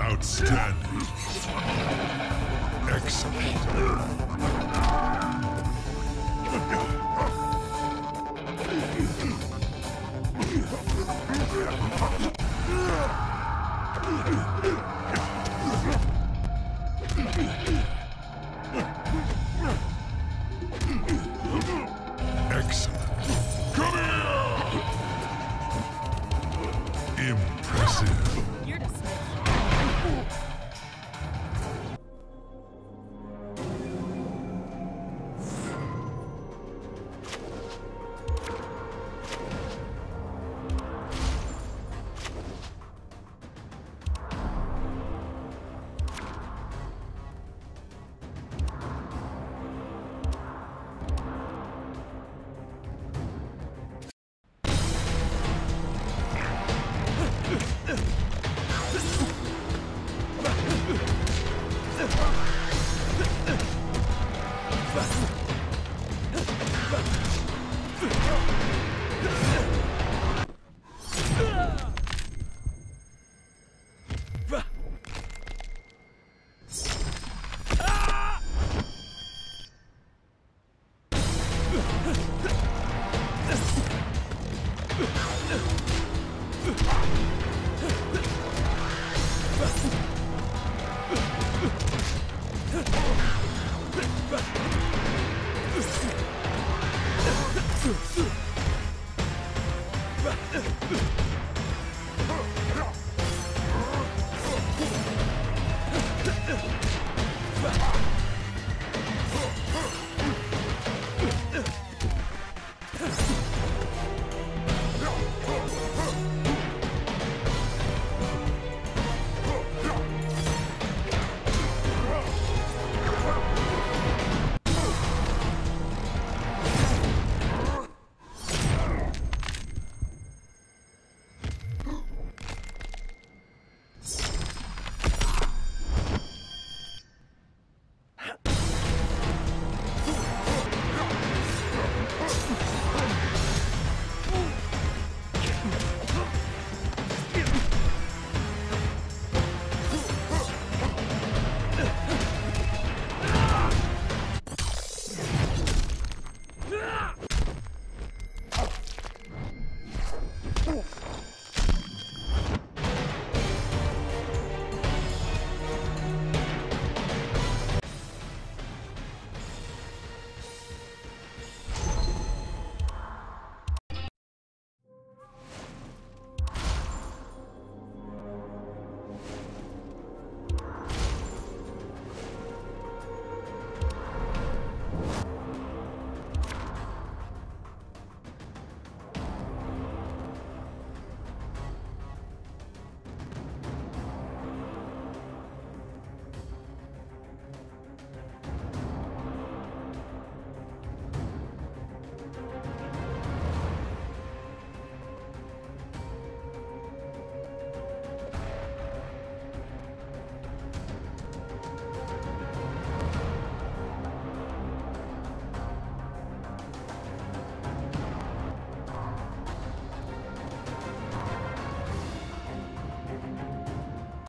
Outstanding. Excellent. Impressive. Ugh!